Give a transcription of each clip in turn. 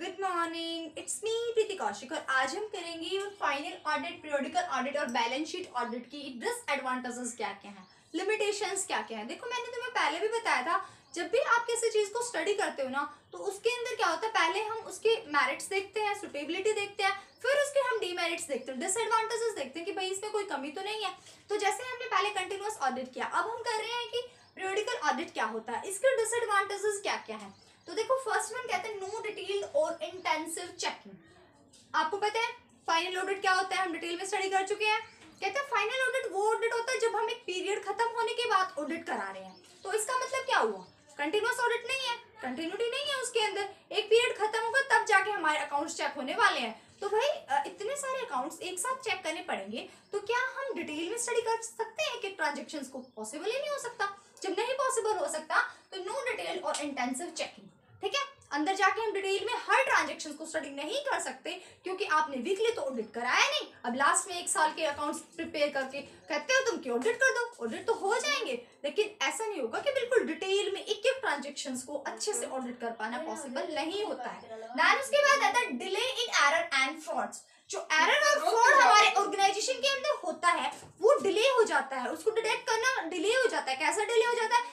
Good morning it's me Preeti Kaushik और आज हम करेंगे फाइनल ऑडिट पीरियोडिकल ऑडिट और बैलेंस शीट ऑडिट की डिसएडवांटेजेस क्या क्या हैं लिमिटेशंस क्या क्या हैं। देखो, मैंने तुम्हें पहले भी बताया था, जब भी आप किसी चीज़ को स्टडी करते हो ना तो उसके अंदर क्या होता है, पहले हम उसके मेरिट्स देखते हैं सुटेबिलिटी देखते हैं, फिर उसके हम डीमेरिट्स देखते हैं डिसएडवांटेजेस देखते हैं कि भाई इसमें कोई कमी तो नहीं है। तो जैसे हमने पहले कंटिन्यूस ऑडिट किया, अब हम कर रहे हैं कि पीरियोडिकल ऑडिट क्या होता है, इसके डिसएडवांटेजेस क्या क्या है। तो देखो फ़र्स्ट वन कहते हैं नो डिटेल्ड और इंटेंसिव चेकिंग आपको पता है फाइनल ऑडिट क्या होता है? हम डिटेल में स्टडी कर चुके हैं। कहते हैं फाइनल ऑडिट वो ऑडिट होता है जब हम एक पीरियड खत्म होने के बाद ऑडिट करा रहे हैं। तो इसका मतलब क्या हुआ? कंटिन्यूस ऑडिट नहीं है। कंटिन्यूटी नहीं है उसके अंदर। एक पीरियड खत्म होगा, तब जाके हमारे अकाउंट्स चेक होने वाले हैं। तो भाई इतने सारे अकाउंट्स एक साथ चेक करने पड़ेंगे तो क्या हम डिटेल में स्टडी कर सकते हैं कि ट्रांजेक्शन्स को पॉसिबल ही नहीं हो सकता? जब नहीं पॉसिबल हो सकता तो नो डिटेल और इंटेंसिव चेकिंग ठीक है? अंदर जाके हम डिटेल में हर ट्रांजेक्शन को स्टडी नहीं कर सकते क्योंकि आपने वीकली तो ऑडिट कराया नहीं। अब लास्ट में एक साल के अकाउंट्स प्रिपेयर करके कहते हो तुम कि ऑडिट कर दो ऑडिट तो हो जाएँगे। लेकिन ऐसा नहीं होगा कि बिल्कुल डिटेल में एक एक ट्रांजेक्शन को अच्छे से ऑडिट कर पाना पॉसिबल नहीं होता है। देन उसके बाद आता है delay in error and frauds जो एरर और फ्रॉड हमारे ऑर्गेनाइजेशन के अंदर होता है वो डिले हो जाता है। उसको डिटेक्ट करना डिले हो जाता है। कैसा डिले हो जाता है?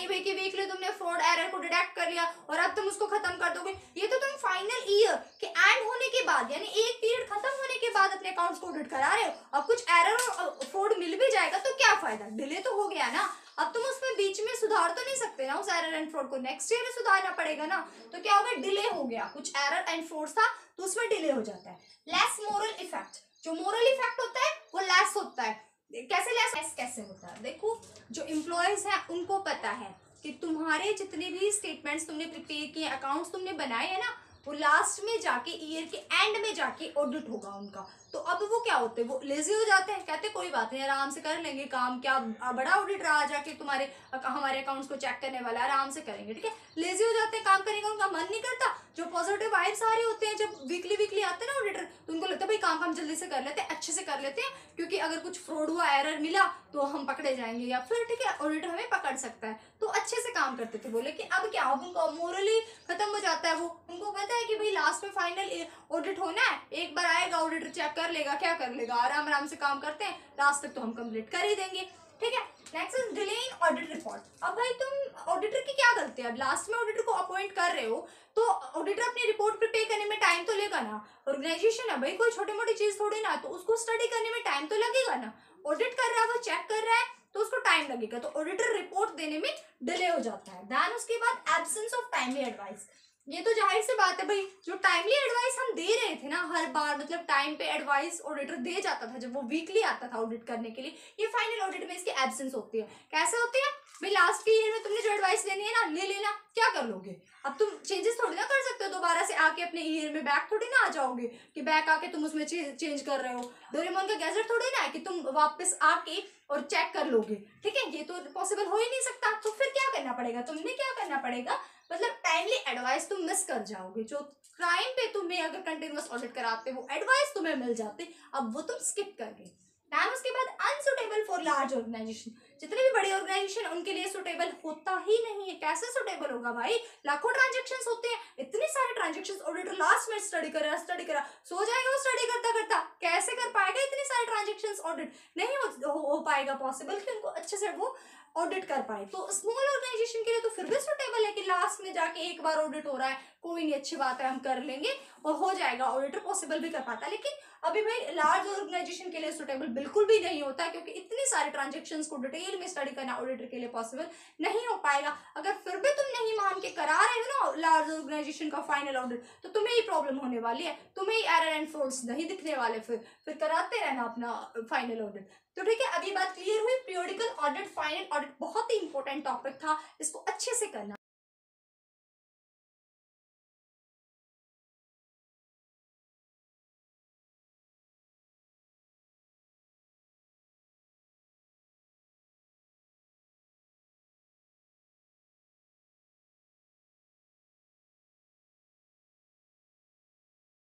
नहीं भाई, कि वीकली तुमने फ्रॉड एरर को डिटेक्ट कर लिया और अब तुम उसको खत्म कर दोगे। ये तो तुम फाइनल ईयर के एंड होने के बाद, यानी एक पीरियड खत्म होने के बाद अपने अकाउंट्स को ऑडिट करा रहे हो। अब कुछ एरर और फ्रॉड मिल भी जाएगा तो क्या फ़ायदा? डिले तो हो गया ना। अब तुम उसमें बीच में सुधार तो नहीं सकते ना उस एरर एंड फ्रॉड को। नेक्स्ट ईयर सुधारना पड़ेगा ना। तो क्या होगा? डिले हो गया। कुछ एरर एंड फ्रॉड था तो उसमें डिले हो जाता है। लेस मोरल इफ़ेक्ट जो मोरल इफ़ेक्ट होता है, वो लेस होता है। कैसे लेस कैसे होता है? देखो, जो एम्प्लॉयज़ हैं, उनको पता है कि तुम्हारे जितने भी स्टेटमेंट्स तुमने प्रिपेयर किए अकाउंट्स तुमने बनाए हैं ना वो लास्ट में जाके ईयर के एंड में जाके ऑडिट होगा उनका। तो अब वो क्या होते हैं? वो लेजी हो जाते हैं? कहते कोई बात नहीं, आराम से कर लेंगे काम। क्या बड़ा ऑडिट रहा जाके तुम्हारे हमारे अकाउंट्स को चेक करने वाला? आराम से करेंगे, ठीक है? लेजी हो जाते हैं, काम करेंगे उनका मन नहीं करता। जो पॉजिटिव वाइब्स आ रहे होते हैं, जब वीकली वीकली आते हैं ना ऑडिटर तो उनको लगता है, भाई, काम काम जल्दी से कर लेते हैं, अच्छे से कर लेते हैं, क्योंकि अगर कुछ फ्रॉड हुआ एरर मिला तो हम पकड़े जाएँगे। या फिर, ठीक है ऑडिटर हमें पकड़ सकता है। तो अच्छे काम करते थे वो लेकिन अब क्या अब उनको मोरली खत्म हो जाता है वो। उनको पता है कि भाई लास्ट में फाइनल ऑडिट होना है। एक बार आएगा ऑडिटर चेक कर लेगा, क्या कर लेगा? आराम आराम से काम करते हैं। लास्ट तक तो हम कंप्लीट कर ही देंगे। ठीक है? Next is delay in audit report अब भाई तुम ऑडिटर की क्या गलती है? अब लास्ट में ऑडिटर को अपॉइंट कर रहे हो तो ऑडिटर अपनी रिपोर्ट प्रिपेयर करने में टाइम तो लेगा ना। ऑर्गेनाइजेशन है भाई, कोई छोटी मोटी चीज़ थोड़ी ना तो उसको स्टडी करने में टाइम तो लगेगा ना। ऑडिट कर रहा है, वो चेक कर रहा है लगेगा तो ऑडिटर रिपोर्ट देने में डिले हो जाता है। देन उसके बाद एब्सेंस ऑफ़ टाइमली एडवाइस ये तो ज़ाहिर सी बात है भाई, जो टाइमली एडवाइस हम दे रहे थे ना, हर बार मतलब टाइम पे एडवाइस ऑडिटर दे जाता था, जब वो वीकली आता था ऑडिट करने के लिए, ये फाइनल ऑडिट में इसकी एब्सेंस होती है। कैसे होती है? भाई लास्ट के ईयर में तुमने जो एडवाइस लेनी है ना, ले लेना, क्या कर लोगे? अब तुम चेंजेस थोड़ी ना कर सकते हो दोबारा से आके अपने ईयर में बैक थोड़ी ना आ जाओगे कि बैक आके तुम उसमें चेंज कर रहे हो। डोरेमोन का गैजेट थोड़ी ना है कि तुम वापस आके और चेक कर लोगे। ठीक है? ये तो पॉसिबल हो ही नहीं सकता। तो फिर क्या करना पड़ेगा? तुमने क्या करना पड़ेगा? मतलब टाइमली एडवाइस तुम मिस कर जाओगे। जो क्राइम पे तुम्हें अगर कंटिन्यूस ऑडिट कराते वो एडवाइस तुम्हें मिल जाते, अब वो तुम स्किप कर गए। दैन उसके बाद अनसुटेबल फॉर लार्ज ऑर्गेनाइजेशन जितने भी बड़े ऑर्गेनाइजेशन उनके लिए सुटेबल होता ही नहीं है। कैसे सुटेबल होगा भाई? लाखों ट्रांजेक्शन होते हैं। इतने सारे ट्रांजेक्शन ऑडिटर लास्ट में स्टडी करा स्टडी करा सो जाएगा वो स्टडी करता करता। कैसे कर पाएगा इतने सारे ट्रांजेक्शन ऑडिट नहीं हो, हो, हो पाएगा पॉसिबल कि उनको अच्छे से वो ऑडिट कर पाए। तो स्मॉल ऑर्गेनाइजेशन के लिए तो फिर भी सुटेबल है कि लास्ट में जाके एक बार ऑडिट हो रहा है। कोई नहीं अच्छी बात है हम कर लेंगे। और हो जाएगा ऑडिटर पॉसिबल भी कर पाता है। लेकिन अभी भाई लार्ज ऑर्गेनाइजेशन के लिए सुटेबल बिल्कुल भी नहीं होता क्योंकि इतनी सारे ट्रांजेक्शन को डिटेल में स्टडी करना ऑडिटर के लिए पॉसिबल नहीं हो पाएगा। अगर फिर भी तुम नहीं मान के करा रहे हो ना लार्ज ऑर्गेनाइजेशन का फाइनल ऑडिट तो तुम्हें ही प्रॉब्लम होने वाली है। तुम्हें ही एरर एंड फ्रॉड्स नहीं दिखने वाले फिर। फिर कराते रहना अपना फाइनल ऑडिट तो ठीक है, अभी बात क्लियर हुई। पीरियोडिकल ऑडिट फाइनल ऑडिट बहुत ही इंपॉर्टेंट टॉपिक था। इसको अच्छे से करना।